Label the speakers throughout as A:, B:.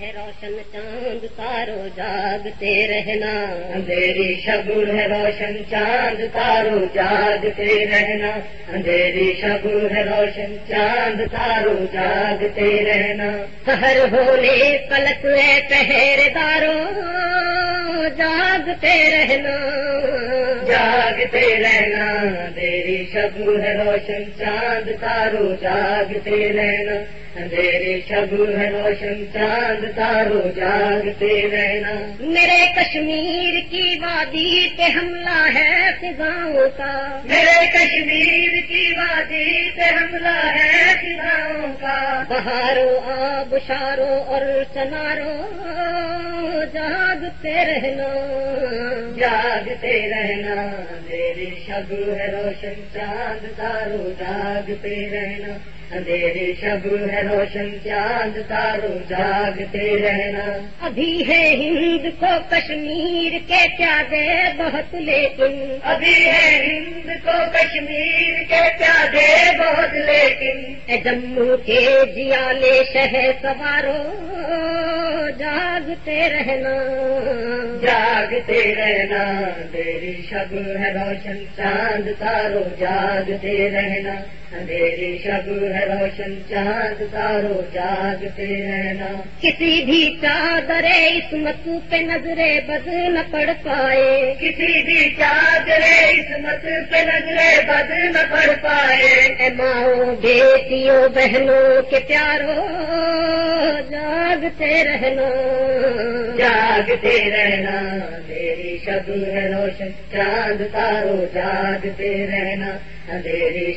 A: है रोशन चांद तारो जागते रहना।
B: अंधेरी शब है रोशन चांद तारो जागते रहना। अंधेरी शब है रोशन चांद तारो जागते रहना।
A: सहर होने पलक है पहरेदारों जागते रहना
B: जागते रहना अंधेरी शब है रोशन चाँद तारो जागते रहना। अंधेरी शब है रोशन चाँद तारो जागते रहना।
A: मेरे कश्मीर की वादी पे हमला है फिजाओं का।
B: मेरे कश्मीर की वादी पे हमला है का
A: बहारो आबशारो और चनारो जागते रहना।
B: जागते रहना अंधेरी शब है रोशन चांद तारो जागते रहना अंधेरी शब है रोशन चांद तारो जागते रहना
A: अभी है हिंद को कश्मीर के प्यादे बहुत लेकिन
B: अभी है हिंद को कश्मीर के प्यादे बहुत लेकिन
A: जम्मू के जियाले शहर सवारो जागते रहना
B: जागते रहना अंधेरी शब है रोशन चाँद तारो जागते रहना। अंधेरी शब है रोशन चाँद तारो जागते रहना।
A: किसी भी चादरे इसमत पे नजरे बद न पड़ पाए।
B: किसी भी चादरे इसमत पे नजरे बद न पड़ पाए।
A: माओ बेटियों बहनों के प्यारो जागते रहना।
B: जागते रहना। अंधेरी है रोशन चाँद तारो जागते रहना। अंधेरी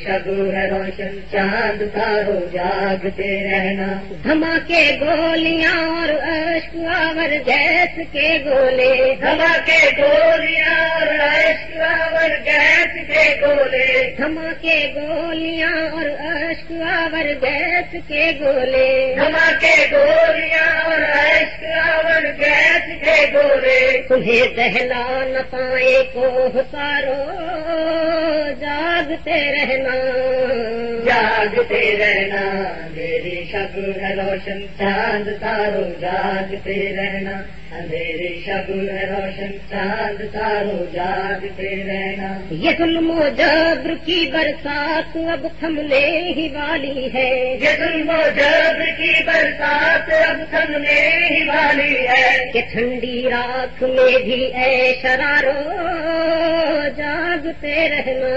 B: है रोशन चाँद तारो जागते रहना।
A: धमाके गोलियाँ और अश्क आवर गैस के गोले।
B: धमाके गोलियाँ और अश्कावर गैस के गोले।
A: धमाके गोलियाँ और अश्क आवर गैस के गोले।
B: धमाके गोलियाँ और अश्कावर गैस
A: तुम्हें दहला न पाए को सारो जागते रहना
B: जागते रहना अंधेरी है रोशन चाँद तारो जागते रहना। अंधेरी है रोशन चाँद तारो जागते रहना।
A: ये जुल्मो जब्र की बरसात अब थमने ही वाली है।
B: ये जुल्मो जब्र की बरसात अब थमने ही वाली है।
A: कि ठंडी राख में भी ऐ शरारो जागते रहना।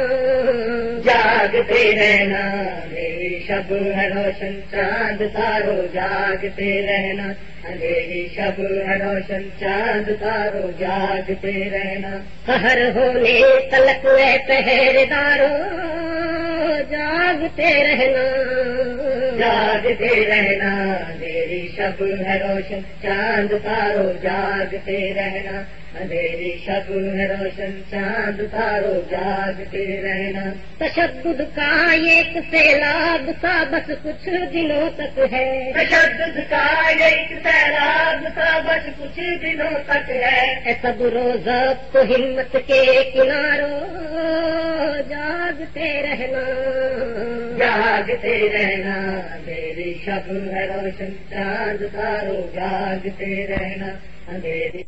B: जागते रहना। अंधेरी शब है रोशन चांद तारो जागते रहना। अंधेरी शब है रोशन चांद तारो जागते रहना।
A: हर होने तलक है पहरेदारो जागते रहना
B: जागते रहना अंधेरी शब है रोशन चांद तारो जागते रहना। अंधेरी शब है रोशन चांद तारो जागते रहना।
A: तशद्दुद का एक सैलाब सा बस कुछ दिनों तक है।
B: तशद्दुद का एक सैलाब सा बस कुछ दिनों तक है।
A: ए सब्रो जब्त हिम्मत के किनारों जागते रहना
B: जागते रहना अंधेरी शब्द है रोशन चाँद तारो जागते रहना अंधेरी